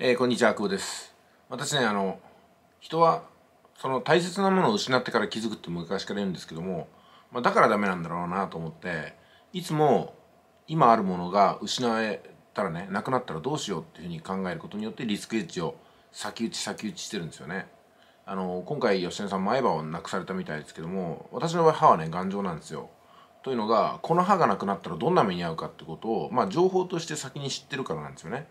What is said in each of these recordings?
えー、こんにちは、久保です。私ね、あの、人は、その大切なものを失ってから気づくって昔から言うんですけども、まあ、だからダメなんだろうなと思って、いつも今あるものが失えたらね、なくなったらどうしようっていうふうに考えることによってリスクエッジを先打ち先打ちしてるんですよね。あの、今回吉根さん前歯をなくされたみたいですけども、私の場合歯はね、頑丈なんですよ。というのが、この歯がなくなったらどんな目に遭うかってことを、まあ情報として先に知ってるからなんですよね。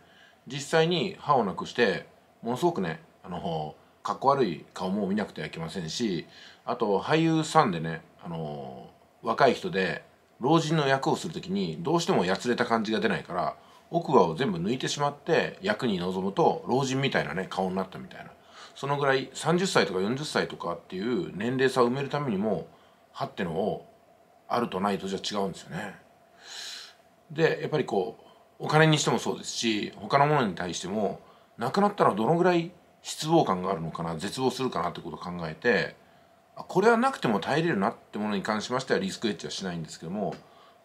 実際に歯をなくしてものすごくねあのかっこ悪い顔も見なくてはいけませんしあと俳優さんでねあの若い人で老人の役をする時にどうしてもやつれた感じが出ないから奥歯を全部抜いてしまって役に臨むと老人みたいなね顔になったみたいなそのぐらい30歳とか40歳とかっていう年齢差を埋めるためにも歯ってのをあるとないとじゃ違うんですよね。でやっぱりこうお金にしてもそうですし他のものに対してもなくなったらどのぐらい失望感があるのかな絶望するかなってことを考えてこれはなくても耐えれるなってものに関しましてはリスクエッジはしないんですけども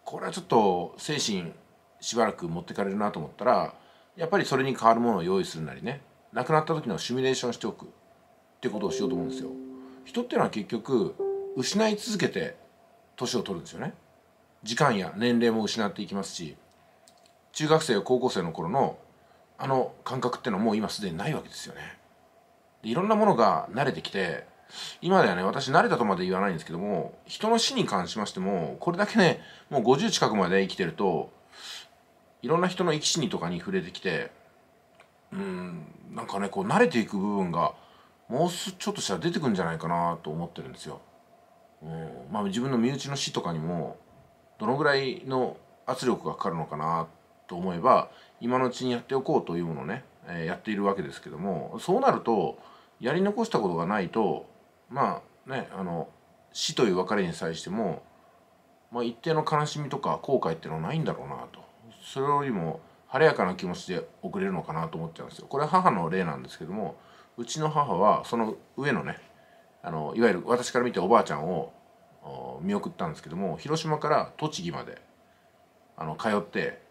これはちょっと精神しばらく持ってかれるなと思ったらやっぱりそれに代わるものを用意するなりねなくなった時のシミュレーションしておくってことをしようと思うんですよ。人っていうのは結局失い続けて年を取るんですよね。時間や年齢も失っていきますし中学生や高校生の頃のあの感覚っていうのはもう今すでにないわけですよね。でいろんなものが慣れてきて今ではね私慣れたとまで言わないんですけども人の死に関しましてもこれだけねもう50近くまで生きてるといろんな人の生き死にとかに触れてきてうんなんかねこう慣れていく部分がもうちょっとしたら出てくるんじゃないかなと思ってるんですよ。うんまあ、自分の身内の死とかにもどのぐらいの圧力がかかるのかなと思えば今のうちにやっておこうというものをね、えー、やっているわけですけどもそうなるとやり残したことがないとまあねあの死という別れに際しても、まあ、一定の悲しみとか後悔っていうのはないんだろうなとそれよりも晴れやかな気持ちで送れるのかなと思っちゃうんですよ。これは母の例なんですけどもうちの母はその上のねあのいわゆる私から見ておばあちゃんを見送ったんですけども広島から栃木まであの通って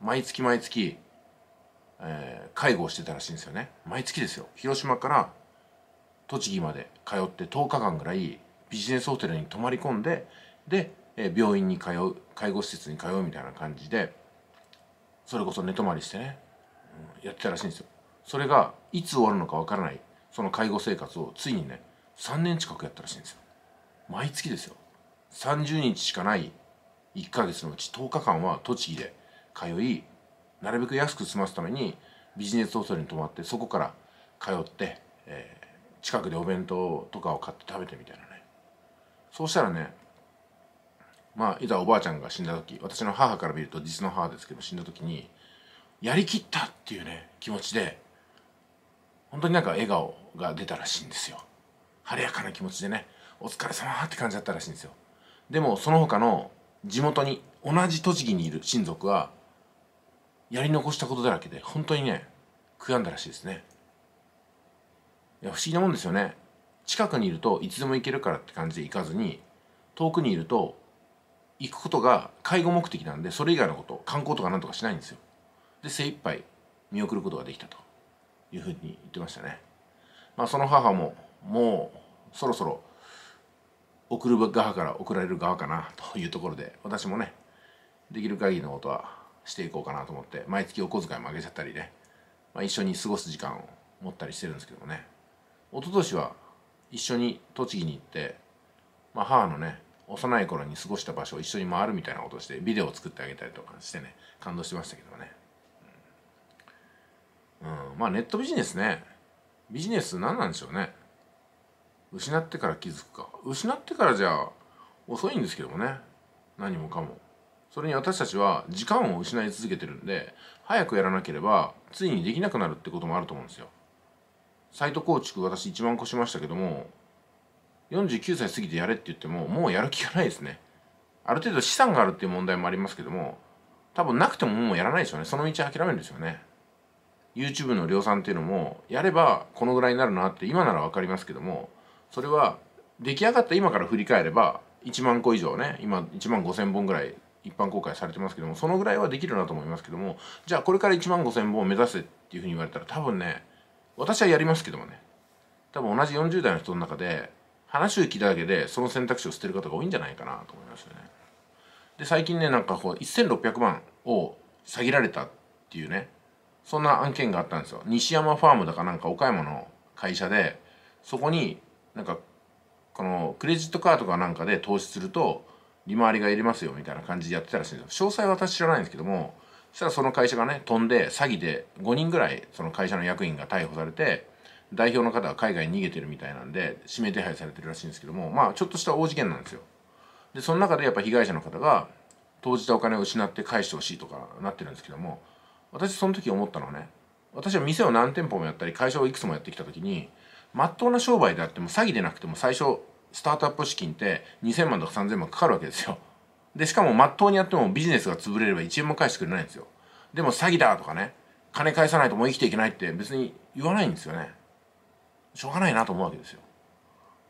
毎月毎月、えー、介護をしてたらしいんですよね。毎月ですよ。広島から栃木まで通って10日間ぐらいビジネスホテルに泊まり込んでで、えー、病院に通う介護施設に通うみたいな感じでそれこそ寝泊まりしてね、うん、やってたらしいんですよ。それがいつ終わるのかわからないその介護生活をついにね3年近くやったらしいんですよ。毎月ですよ。30日しかない1ヶ月のうち10日間は栃木で通いなるべく安く済ますためにビジネスホテルに泊まってそこから通って、えー、近くでお弁当とかを買って食べてみたいなね。そうしたらねまあいざおばあちゃんが死んだ時私の母から見ると実の母ですけど死んだ時にやりきったっていうね気持ちで本当になんか笑顔が出たらしいんですよ。晴れやかな気持ちでねお疲れ様って感じだったらしいんですよ。でもその他の地元に同じ栃木にいる親族はやり残したことだらけで本当にね悔やんだらしいですね。いや不思議なもんですよね。近くにいるといつでも行けるからって感じで行かずに遠くにいると行くことが介護目的なんでそれ以外のこと観光とかなんとかしないんですよ。で精一杯見送ることができたと。いうふうに言ってましたね。まあその母ももうそろそろ送る側から送られる側かなというところで私もねできる限りのことはしていこうかなと思って毎月お小遣いもあげちゃったりね、まあ、一緒に過ごす時間を持ったりしてるんですけどもね。一昨年は一緒に栃木に行って、まあ、母のね幼い頃に過ごした場所を一緒に回るみたいなことをしてビデオを作ってあげたりとかしてね感動してましたけどね、うん、うん、まあネットビジネスね。ビジネス何なんでしょうね。失ってから気づくか。失ってからじゃ遅いんですけどもね。何もかも。それに私たちは時間を失い続けてるんで早くやらなければついにできなくなるってこともあると思うんですよ。サイト構築私1万個しましたけども49歳過ぎてやれって言ってももうやる気がないですね。ある程度資産があるっていう問題もありますけども多分なくてももうやらないでしょうね。その道諦めるんですよね。YouTube の量産っていうのもやればこのぐらいになるなって今なら分かりますけどもそれは出来上がった今から振り返れば1万個以上ね今1万5,000本ぐらい一般公開されてますけどもそのぐらいはできるなと思いますけどもじゃあこれから1万5,000本を目指せっていうふうに言われたら多分ね私はやりますけどもね多分同じ40代の人の中で話を聞いただけでその選択肢を捨てる方が多いんじゃないかなと思いますよね。で最近ねなんかこう1600万を下げられたっていうねそんな案件があったんですよ西山ファームだかなんか岡山の会社でそこになんかこのクレジットカードかなんかで投資すると利回りが入れますよみたいな感じでやってたらしいんですよ。詳細は私知らないんですけどもそしたらその会社がね飛んで詐欺で5人ぐらいその会社の役員が逮捕されて代表の方は海外に逃げてるみたいなんで指名手配されてるらしいんですけどもまあちょっとした大事件なんですよ。でその中でやっぱ被害者の方が投じたお金を失って返してほしいとかなってるんですけども私その時思ったのはね私は店を何店舗もやったり会社をいくつもやってきた時にまっとうな商売であっても詐欺でなくても最初スタートアップ資金って2000万とか3000万かかるわけですよ。でしかもまっとうにやってもビジネスが潰れれば1円も返してくれないんですよ。でも詐欺だとかね金返さないともう生きていけないって別に言わないんですよね。しょうがないなと思うわけですよ。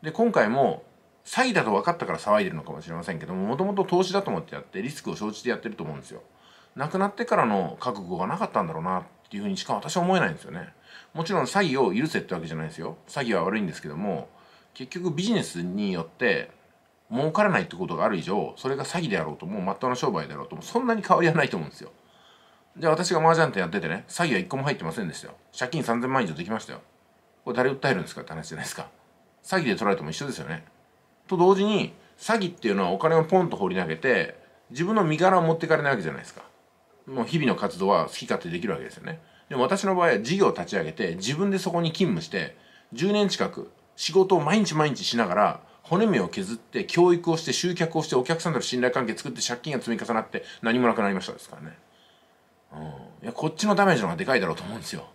で今回も詐欺だと分かったから騒いでるのかもしれませんけどももともと投資だと思ってやってリスクを承知でやってると思うんですよ。亡くなってからの覚悟がなかったんだろうなっていうふうにしか私は思えないんですよね。もちろん詐欺を許せってわけじゃないですよ。詐欺は悪いんですけども結局ビジネスによって儲からないってことがある以上それが詐欺であろうともまっとうな商売であろうともそんなに変わりはないと思うんですよ。じゃあ私が麻雀店やっててね詐欺は一個も入ってませんでしたよ。借金3000万以上できましたよ。これ誰訴えるんですかって話じゃないですか。詐欺で取られても一緒ですよね。と同時に詐欺っていうのはお金をポンと放り投げて自分の身柄を持っていかれないわけじゃないですか。もう日々の活動は好き勝手できるわけですよね。でも私の場合は事業を立ち上げて自分でそこに勤務して10年近く仕事を毎日毎日しながら骨目を削って教育をして集客をしてお客さんとの信頼関係作って借金が積み重なって何もなくなりましたですからね、うん、いやこっちのダメージの方がでかいだろうと思うんですよ。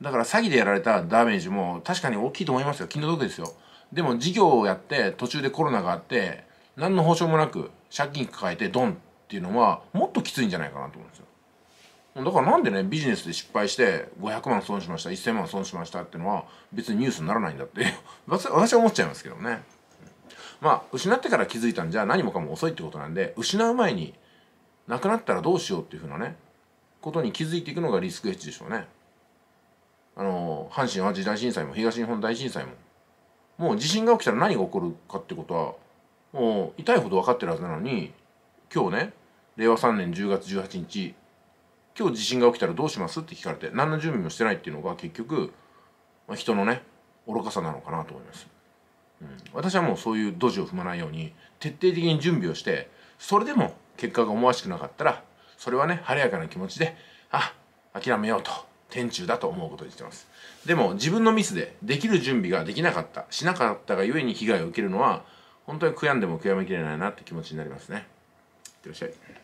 だから詐欺でやられたダメージも確かに大きいと思いますよ。気の毒ですよ。でも事業をやって途中でコロナがあって何の保証もなく借金抱えてドンっていうのはもっときついんじゃないかなと思うんですよ。だからなんでねビジネスで失敗して500万損しました1000万損しましたってのは別にニュースにならないんだって 私は思っちゃいますけどね。まあ失ってから気づいたんじゃ何もかも遅いってことなんで失う前になくなったらどうしようっていうふうなねことに気づいていくのがリスクヘッジでしょうね。あの阪神・淡路大震災も東日本大震災ももう地震が起きたら何が起こるかってことはもう痛いほど分かってるはずなのに今日ね令和3年10月18日今日地震が起きたらどうします？って聞かれて何の準備もしてないっていうのが結局、まあ、人のね愚かさなのかなと思います、うん、私はもうそういうドジを踏まないように徹底的に準備をしてそれでも結果が思わしくなかったらそれはね晴れやかな気持ちであ諦めようと天中だと思うことにしてます。でも自分のミスでできる準備ができなかったしなかったがゆえに被害を受けるのは本当に悔やんでも悔やみきれないなって気持ちになりますね。いってらっしゃい。